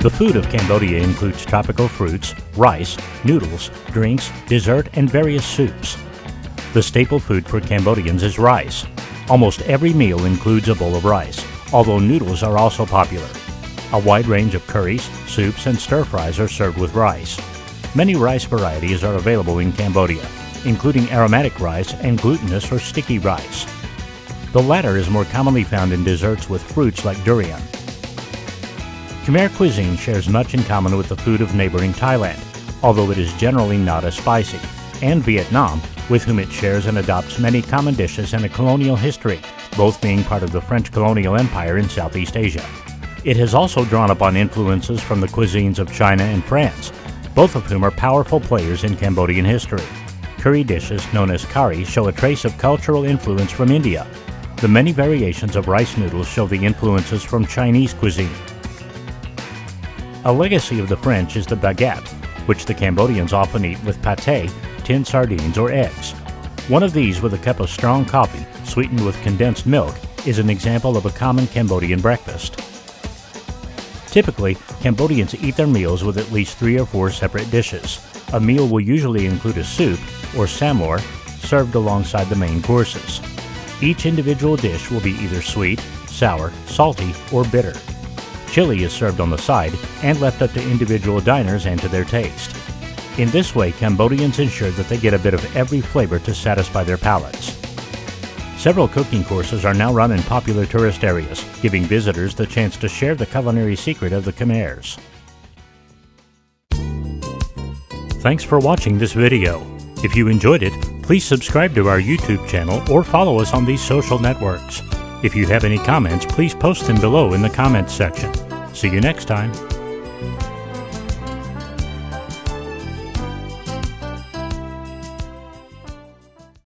The food of Cambodia includes tropical fruits, rice, noodles, drinks, dessert, and various soups. The staple food for Cambodians is rice. Almost every meal includes a bowl of rice, although noodles are also popular. A wide range of curries, soups, and stir fries are served with rice. Many rice varieties are available in Cambodia, including aromatic rice and glutinous or sticky rice. The latter is more commonly found in desserts with fruits like durian. Khmer cuisine shares much in common with the food of neighboring Thailand, although it is generally not as spicy, and Vietnam, with whom it shares and adopts many common dishes and a colonial history, both being part of the French colonial empire in Southeast Asia. It has also drawn upon influences from the cuisines of China and France, both of whom are powerful players in Cambodian history. Curry dishes known as kari show a trace of cultural influence from India. The many variations of rice noodles show the influences from Chinese cuisine. A legacy of the French is the baguette, which the Cambodians often eat with pate, tinned sardines, or eggs. One of these with a cup of strong coffee, sweetened with condensed milk, is an example of a common Cambodian breakfast. Typically, Cambodians eat their meals with at least three or four separate dishes. A meal will usually include a soup, or samlor, served alongside the main courses. Each individual dish will be either sweet, sour, salty, or bitter. Chili is served on the side and left up to individual diners and to their taste. In this way, Cambodians ensure that they get a bit of every flavor to satisfy their palates. Several cooking courses are now run in popular tourist areas, giving visitors the chance to share the culinary secret of the Khmers. Thanks for watching this video. If you enjoyed it, please subscribe to our YouTube channel or follow us on these social networks. If you have any comments, please post them below in the comments section. See you next time.